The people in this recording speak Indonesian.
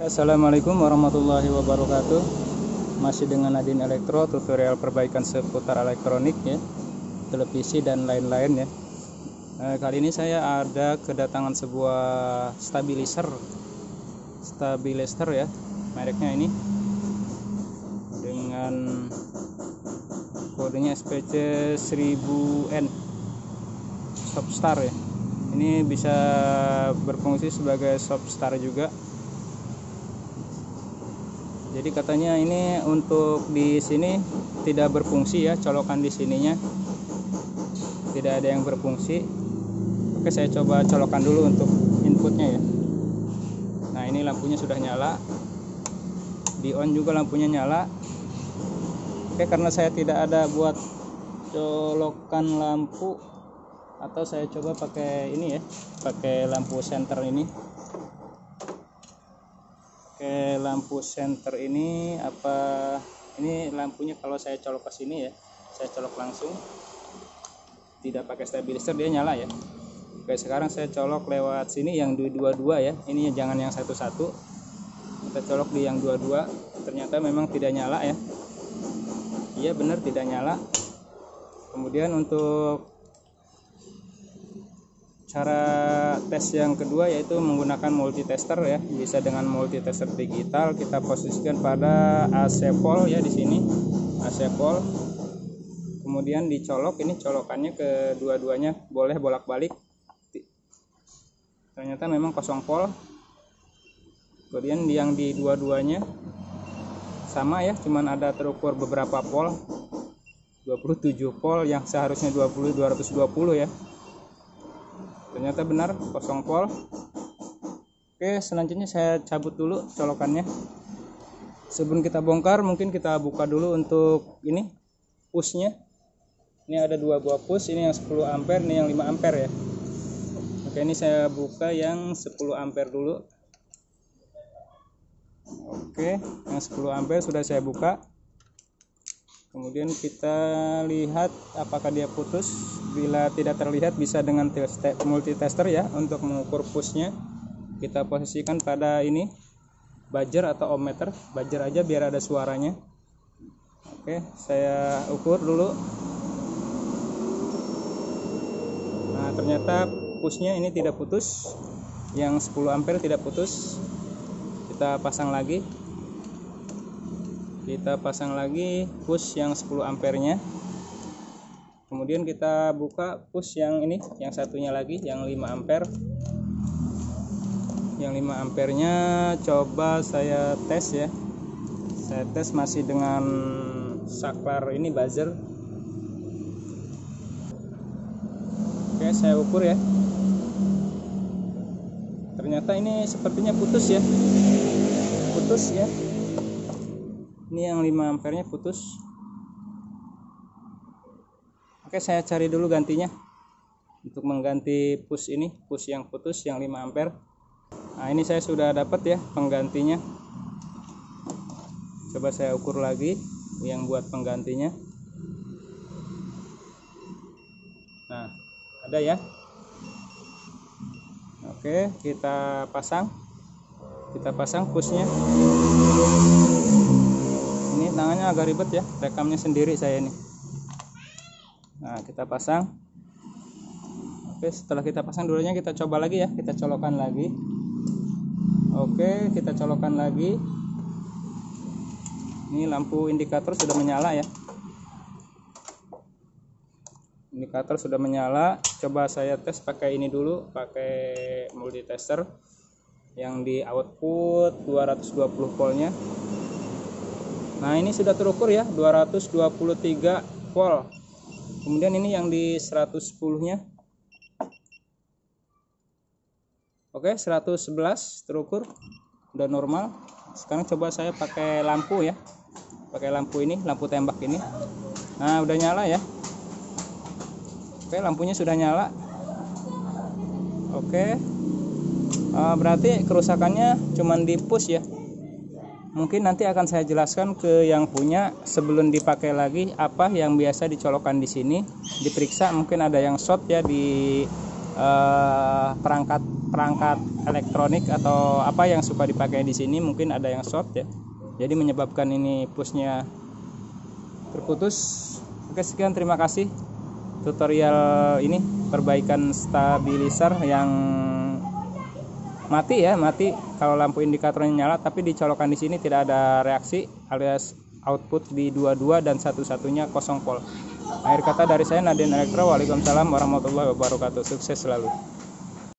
Assalamualaikum warahmatullahi wabarakatuh. Masih dengan Nadine Elektro Tutorial perbaikan seputar elektronik ya Televisi dan lain-lain ya. Nah, Kali ini saya ada kedatangan sebuah stabilizer Stabilizer ya Mereknya ini. Dengan Kodenya SPC 1000N Stopstar ya. Ini bisa berfungsi sebagai stopstar juga jadi katanya ini untuk di sini tidak berfungsi ya colokan di sininya. Tidak ada yang berfungsi. Oke saya coba colokan dulu untuk inputnya ya. Nah ini lampunya sudah nyala. Di on juga lampunya nyala. Oke karena saya tidak ada buat colokan lampu atau saya coba pakai ini ya pakai lampu senter ini pakai lampu center ini apa ini lampunya kalau saya colok ke sini ya saya colok langsung. Tidak pakai stabilizer dia nyala ya. Oke sekarang saya colok lewat sini yang dua-dua ya. Ini jangan yang satu-satu. Kita colok di yang dua-dua. Ternyata memang tidak nyala ya. Iya benar tidak nyala. Kemudian untuk cara tes yang kedua yaitu menggunakan multitester ya. Bisa dengan multitester digital kita posisikan pada AC pol ya di sini. AC pol kemudian dicolok ini colokannya ke dua-duanya boleh bolak-balik. Ternyata memang kosong pol kemudian yang di dua-duanya sama ya cuman ada terukur beberapa pol 27 pol yang seharusnya 20 220 ya ternyata benar kosong pol. Oke selanjutnya saya cabut dulu colokannya. Sebelum kita bongkar mungkin kita buka dulu untuk ini pushnya ini ada dua buah push ini yang 10 ampere ini yang 5 ampere ya. Oke ini saya buka yang 10 ampere dulu. Oke yang 10 ampere sudah saya buka kemudian kita lihat apakah dia putus. Bila tidak terlihat bisa dengan multitester ya untuk mengukur pushnya. Kita posisikan pada ini buzzer atau ohmmeter. Buzzer aja biar ada suaranya. Oke saya ukur dulu. Nah ternyata pushnya ini tidak putus. Yang 10 ampere tidak putus. Kita pasang lagi kita pasang lagi push yang 10 ampernya. Kemudian kita buka push yang ini yang satunya lagi yang 5 ampere yang 5 ampernya coba saya tes ya. Saya tes masih dengan saklar ini buzzer. Oke saya ukur ya. Ternyata ini sepertinya putus ya. Putus ya ini yang 5 ampernya putus. Oke saya cari dulu gantinya. Untuk mengganti push ini push yang putus yang 5 ampere. Nah ini saya sudah dapat ya penggantinya. Coba saya ukur lagi yang buat penggantinya. Nah ada ya. Oke kita pasang. Kita pasang pushnya ini tangannya agak ribet ya rekamnya sendiri saya ini. Nah kita pasang. Oke setelah kita pasang dulunya kita coba lagi ya kita colokan lagi. Oke kita colokan lagi. Ini lampu indikator sudah menyala ya. Indikator sudah menyala. Coba saya tes pakai ini dulu pakai multitester yang di output 220 voltnya nah ini sudah terukur ya 223 volt. Kemudian ini yang di 110 nya oke 111 terukur. Udah normal. Sekarang coba saya pakai lampu ya. Pakai lampu ini lampu tembak ini. Nah udah nyala ya. Oke lampunya sudah nyala. Oke. Uh, berarti kerusakannya cuman di push ya mungkin nanti akan saya jelaskan ke yang punya. Sebelum dipakai lagi apa yang biasa dicolokkan di sini? Diperiksa mungkin ada yang short ya di uh, perangkat perangkat elektronik atau apa yang suka dipakai di sini mungkin ada yang short ya. Jadi menyebabkan ini pushnya terputus. Oke sekian terima kasih. Tutorial ini perbaikan stabilizer yang mati ya mati kalau lampu indikatornya nyala tapi dicolokan di sini tidak ada reaksi alias output di 22 dan satu-satunya kosong volt. Akhir kata dari saya Nadine Elektro Waalaikumsalam warahmatullahi wabarakatuh. Sukses selalu